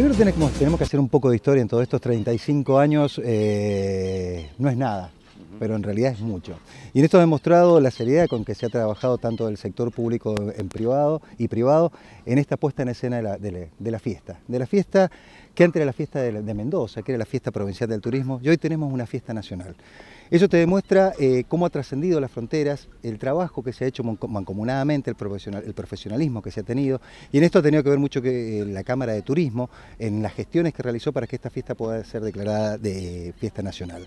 Primero tenemos, tenemos que hacer un poco de historia en todos estos 35 años, eh, no es nada, pero en realidad es mucho. Y en esto ha demostrado la seriedad con que se ha trabajado tanto del sector público en privado y privado en esta puesta en escena de la, de la fiesta. De la fiesta que antes era la fiesta de, Mendoza, que era la fiesta provincial del turismo, y hoy tenemos una fiesta nacional. Eso te demuestra eh, cómo ha trascendido las fronteras, el trabajo que se ha hecho mancomunadamente, el, profesional, el profesionalismo que se ha tenido, y en esto ha tenido que ver mucho que eh, la Cámara de Turismo, en las gestiones que realizó para que esta fiesta pueda ser declarada de fiesta nacional.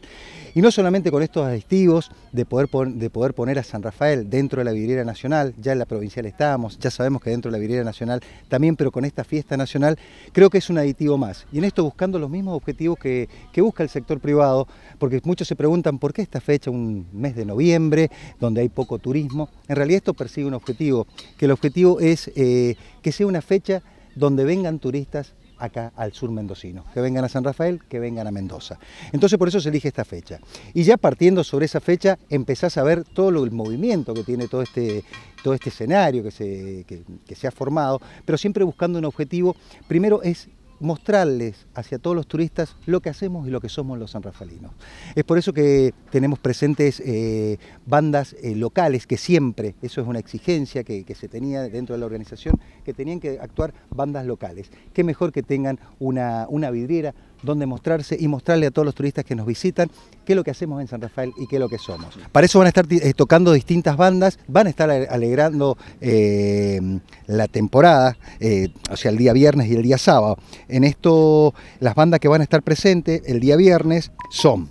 Y no solamente con estos aditivos de poder, de poder poner a San Rafael dentro de la vidriera nacional, ya en la provincial estábamos, ya sabemos que dentro de la vidriera nacional también, pero con esta fiesta nacional, creo que es un aditivo más. Y en esto buscando los mismos objetivos que, busca el sector privado, porque muchos se preguntan por qué esta fecha, un mes de noviembre, donde hay poco turismo. En realidad esto persigue un objetivo, que el objetivo es eh, que sea una fecha donde vengan turistas acá al sur mendocino, que vengan a San Rafael, que vengan a Mendoza. Entonces por eso se elige esta fecha. Y ya partiendo sobre esa fecha empezás a ver todo el movimiento que tiene todo este, todo este escenario que se, que se ha formado, pero siempre buscando un objetivo, primero es mostrarles hacia todos los turistas lo que hacemos y lo que somos los sanrafalinos. Es por eso que tenemos presentes eh, bandas eh, locales que siempre, eso es una exigencia que, se tenía dentro de la organización, que tenían que actuar bandas locales. Qué mejor que tengan una, una vidriera donde mostrarse y mostrarle a todos los turistas que nos visitan qué es lo que hacemos en San Rafael y qué es lo que somos. Para eso van a estar eh, tocando distintas bandas, van a estar alegrando la temporada, o sea, el día viernes y el día sábado. En esto, las bandas que van a estar presentes el día viernes son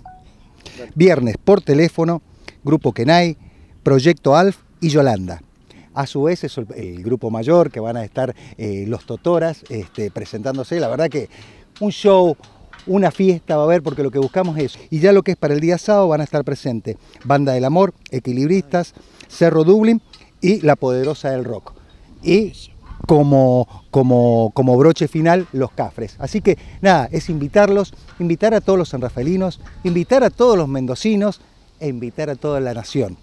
Viernes por teléfono, Grupo Kenai, Proyecto Alf y Yolanda. A su vez es el, grupo mayor que van a estar eh, los Totoras este, presentándose. La verdad que un show, una fiesta va a haber porque lo que buscamos es Y ya lo que es para el día sábado van a estar presentes Banda del Amor, Equilibristas, Cerro Dublín y La Poderosa del Rock. Y como, como, como broche final los cafres. Así que nada, es invitarlos, invitar a todos los sanrafaelinos, invitar a todos los mendocinos e invitar a toda la nación.